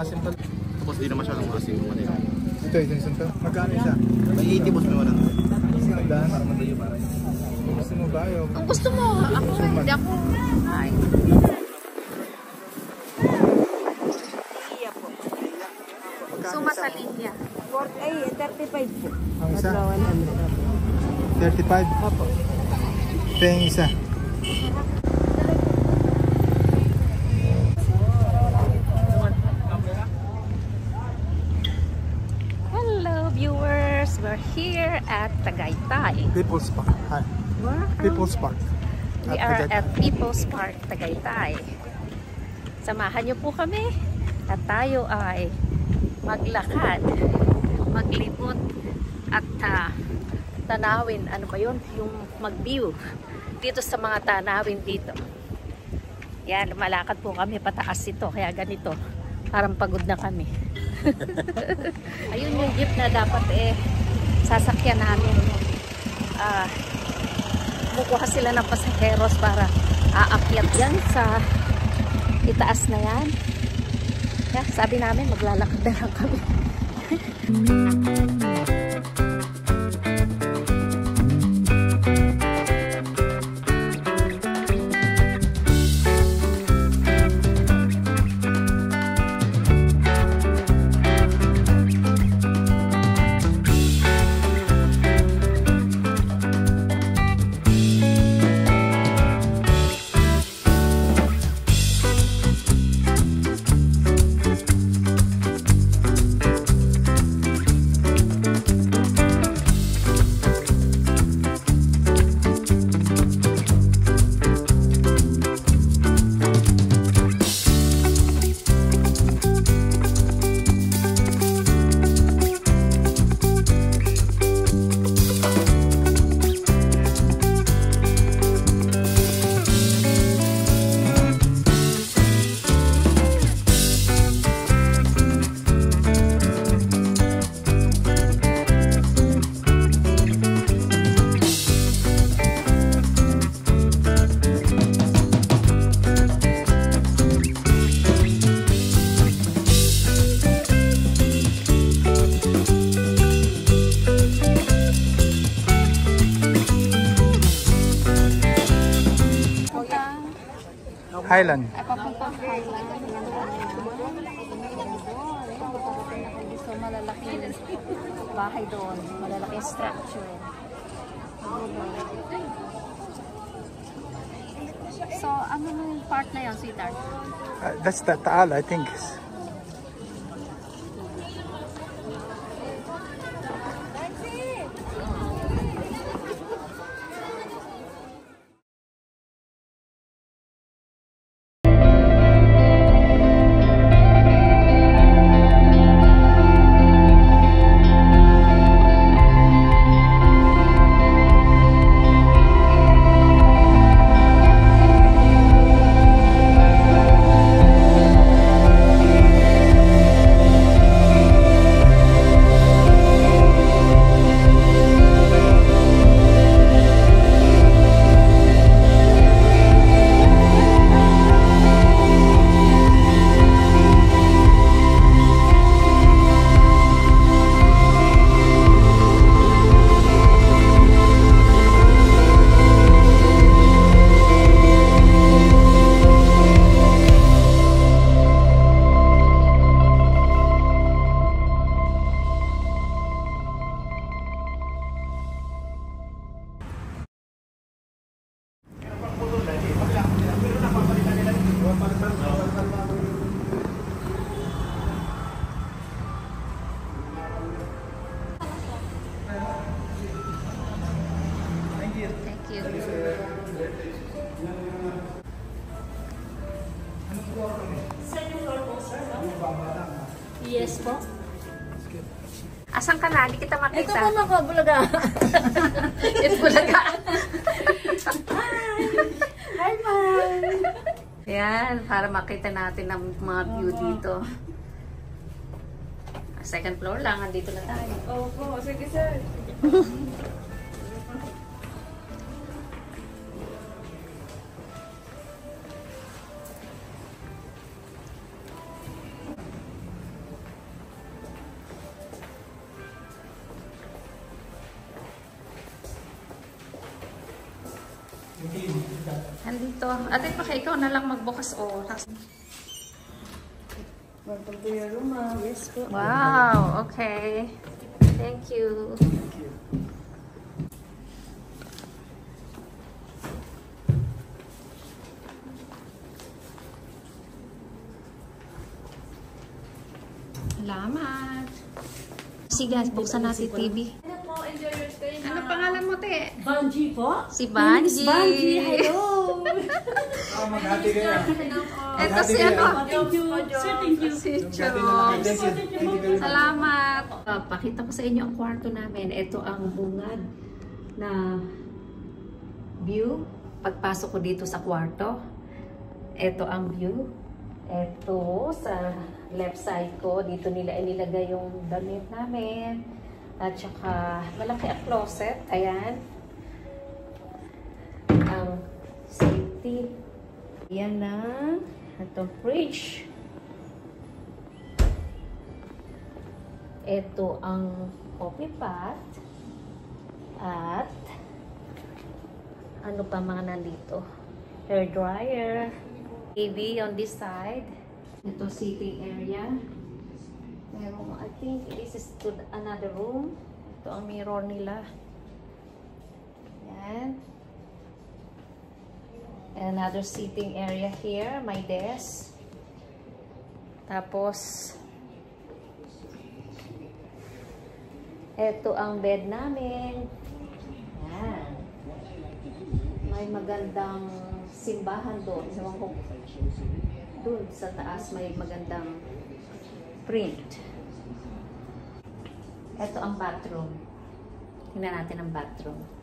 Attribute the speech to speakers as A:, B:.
A: Maasim.
B: Pala.
A: Tapos di naman siya ng maasim. Manila.
B: Ito, ito, ito, ito. Magkano isa?
A: May 80 boss may wala.
B: Sandaan. Para madayo para. Gusto mo ba? Ayaw.
C: Ang gusto mo, ako hindi ako. Ay. Iya po. Suma sa linya.
D: Ay, 35 po.
B: Ang isa?
D: Tatlo, 100.
B: 35?
D: Opo.
B: Ito yung isa.
C: Hello viewers, we're here at Tagaytay.
B: People's Park. Hi. People's Park.
C: We
B: At
C: are
B: Tagaytay.
C: at People's Park, Tagaytay. Samahan niyo po kami at tayo ay maglakad, maglibot at ah, tanawin, ano ba yun? Yung mag-view dito sa mga tanawin dito. Yan, lumalakad po kami pataas ito, kaya ganito. Parang pagod na kami. Ayun yung jeep na dapat eh sasakyan namin. Ah, kumukuha sila ng pasaheros para aakyat yan sa itaas na yan. Yeah, sabi namin maglalakad na lang kami.
B: Highland.
C: Ay, papuntang Highland. Gusto malalaking bahay doon. Malalaking structure. So, ano yung part na yun, sweetheart?
B: Uh, that's the Taal, I think.
C: Ka kita
D: Ito
C: makita.
D: po mga bulaga.
C: It's bulaga.
D: Hi, ma'am.
C: Yan, para makita natin ang mga view dito. Second floor lang, andito na tayo.
D: Opo, sige sir.
C: Andito. Ate, baka ikaw na lang magbukas o.
D: Welcome to your room, ma'am. Yes po.
C: Wow, okay. Thank you. Salamat. Sige, buksan natin TV.
D: Ano po, enjoy your stay.
C: Ano pangalan mo, te?
D: Banji po?
C: Si Banji.
D: Banji, hello.
B: Ah, maghati kayo.
C: Ito si ano?
D: Thank you. Sir, thank you.
C: Si Chos. Salamat. Uh, pakita ko sa inyo ang kwarto namin. Ito ang bungad na view. Pagpasok ko dito sa kwarto, ito ang view. Ito sa left side ko, dito nila inilagay yung damit namin. At saka malaki ang closet. Ayan. Ang safety. Yan na. Itong fridge. Ito ang coffee pot. At ano pa mga nandito? Hair dryer. TV on this side. Ito sitting area. Merong, I think this is to another room. Ito ang mirror nila. Yan. Another sitting area here. My desk. Tapos, ito ang bed namin. Yan. May magandang simbahan doon. Ewan ko, doon sa taas may magandang print. Ito ang bathroom. Tingnan natin ang bathroom.